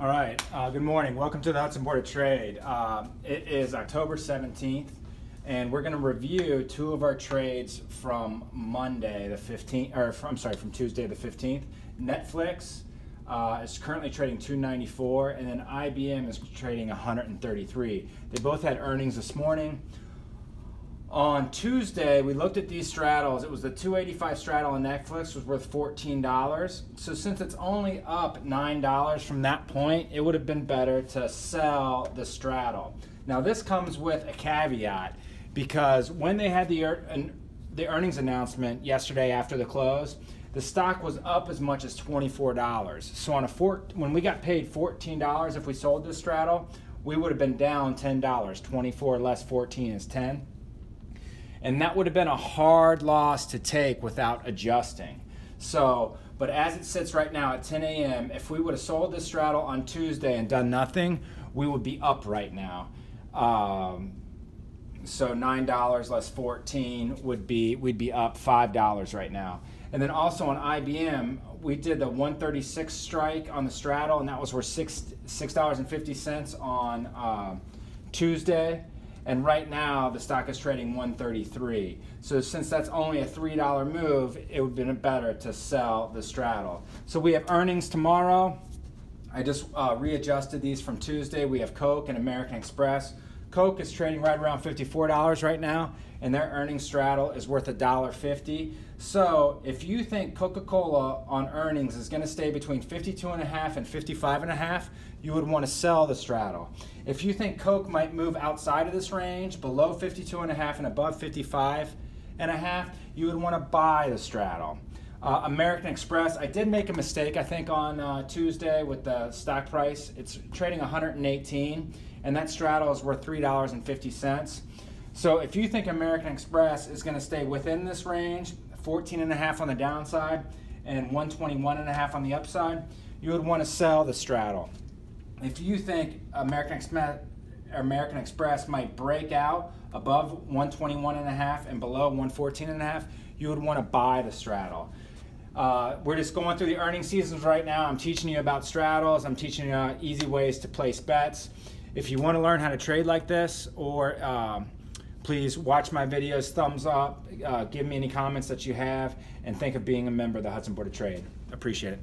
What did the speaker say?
All right, uh, good morning. Welcome to the Hudson Board of Trade. Uh, it is October 17th, and we're going to review two of our trades from Monday the 15th, or from, I'm sorry, from Tuesday the 15th. Netflix uh, is currently trading 294, and then IBM is trading 133. They both had earnings this morning. On Tuesday, we looked at these straddles. It was the 285 straddle on Netflix was worth $14. So since it's only up $9 from that point, it would have been better to sell the straddle. Now this comes with a caveat because when they had the, the earnings announcement yesterday after the close, the stock was up as much as $24. So on a four, when we got paid $14 if we sold this straddle, we would have been down $10. 24 less 14 is 10 and that would have been a hard loss to take without adjusting. So, but as it sits right now at 10 a.m., if we would have sold this straddle on Tuesday and done nothing, we would be up right now. Um, so nine dollars less 14 would be we'd be up five dollars right now. And then also on IBM, we did the 136 strike on the straddle, and that was worth six six dollars and fifty cents on uh, Tuesday and right now the stock is trading 133 so since that's only a $3 move it would have been better to sell the straddle. So we have earnings tomorrow. I just uh, readjusted these from Tuesday. We have Coke and American Express Coke is trading right around $54 right now, and their earnings straddle is worth $1.50. So if you think Coca-Cola on earnings is going to stay between 52 and a half and 55 and a half, you would want to sell the straddle. If you think Coke might move outside of this range, below 52 and and above 55 and a half, you would want to buy the straddle. Uh, American Express, I did make a mistake, I think, on uh, Tuesday with the stock price. It's trading 118, and that straddle is worth $3.50. So if you think American Express is going to stay within this range, 14 and a half on the downside and 121 and a half on the upside, you would want to sell the straddle. If you think American Express American Express might break out above 121 and a half and below 114 and a half, you would want to buy the straddle. Uh, we're just going through the earning seasons right now. I'm teaching you about straddles. I'm teaching you easy ways to place bets. If you want to learn how to trade like this, or um, please watch my videos, thumbs up, uh, give me any comments that you have, and think of being a member of the Hudson Board of Trade. Appreciate it.